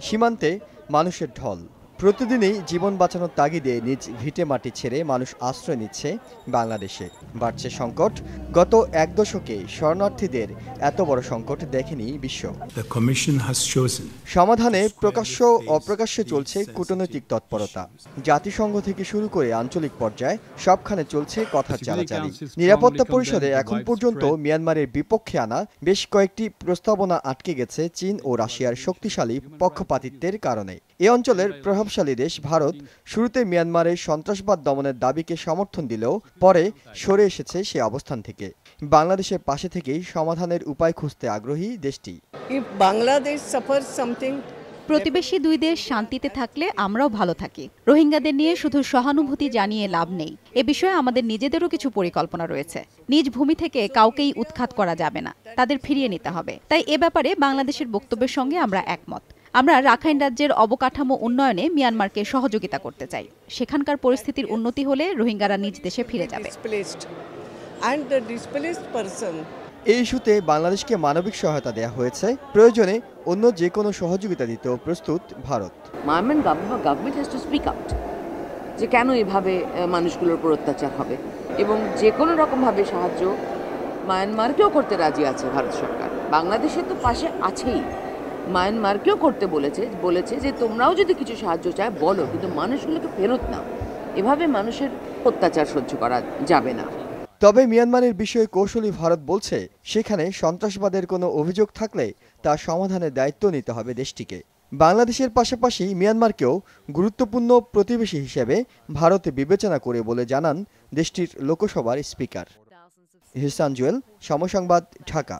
সীমান্তে মানুষের ঢল। প্রতিদিনই জীবন বাঁচানোর তাগিদে নিজ ভিটে মাটি ছেড়ে মানুষ আশ্রয় নিচ্ছে বাংলাদেশে। বাড়ছে সংকট। গত এক দশকে শরণার্থীদের এত বড় সংকট দেখেনি বিশ্ব। সমাধানে প্রকাশ্য অপ্রকাশ্যে চলছে কূটনৈতিক তৎপরতা। জাতিসংঘ থেকে শুরু করে আঞ্চলিক পর্যায়ে সবখানে চলছে কথা চালাচালি। নিরাপত্তা পরিষদে এখন পর্যন্ত মিয়ানমারের বিপক্ষে আনা বেশ কয়েকটি প্রস্তাবনা আটকে গেছে চীন ও রাশিয়ার শক্তিশালী পক্ষপাতিত্বের কারণে। এ অঞ্চলের প্রভাবশালী দেশ ভারত শুরুতে মিয়ানমারের সন্ত্রাসবাদ দমনের দাবিকে সমর্থন দিলেও পরে সরে এসেছে সে অবস্থান থেকে। বাংলাদেশের পাশে থেকেই সমাধানের উপায় খুঁজতে আগ্রহী দেশটি। Bangladesh suffers something, প্রতিবেশী দুই দেশ শান্তিতে থাকলে আমরাও ভালো থাকি। রোহিঙ্গাদের নিয়ে শুধু সহানুভূতি জানিয়ে লাভ নেই। এ বিষয়ে আমাদের নিজেদেরও কিছু পরিকল্পনা রয়েছে। নিজ ভূমি থেকে কাউকেই উৎখাত করা যাবে না। তাদের ফিরিয়ে নিতে হবে। তাই এ ব্যাপারে বাংলাদেশের বক্তব্যের সঙ্গে আমরা একমত। আমরা রাখাইন রাজ্যের অবকাঠামো উন্নয়নে মিয়ানমারকে সহযোগিতা করতে চাই। সেখানকার পরিস্থিতির উন্নতি হলে রোহিঙ্গারা নিজ দেশে ফিরে যাবে। এই ইস্যুতে বাংলাদেশকে মানবিক সহায়তা দেওয়া হয়েছে। প্রয়োজনে অন্য যে কোনো সহযোগিতা দিতেও প্রস্তুত Bharat. Myanmar government has to speak out যে কেন এভাবে মানুষগুলোর উপর অত্যাচার হবে। এবং যে কোনো রকমভাবে সাহায্য মায়ানমারকেও করতে রাজি আছে ভারত সরকার। বাংলাদেশের তো পাশে আছেই। মায়ানমারকেও করতে বলেছে বলেছে যে তোমরাও যদি কিছু সাহায্য চায়, বলো, কিন্তু মানুষগুলোকে ফেরত নাও। এভাবে মানুষের অত্যাচার সহ্য করা যাবে না। তবে মিয়ানমারের বিষয়ে কৌশলী ভারত বলছে, সেখানে সন্ত্রাসবাদের কোনো অভিযোগ থাকলে তা সমাধানের দায়িত্ব নিতে হবে দেশটিকে। বাংলাদেশের পাশাপাশি মিয়ানমারকেও গুরুত্বপূর্ণ প্রতিবেশী হিসেবে ভারত বিবেচনা করে বলে জানান দেশটির লোকসভার স্পিকার। হিসান জুয়েল সমসংবাদ, ঢাকা।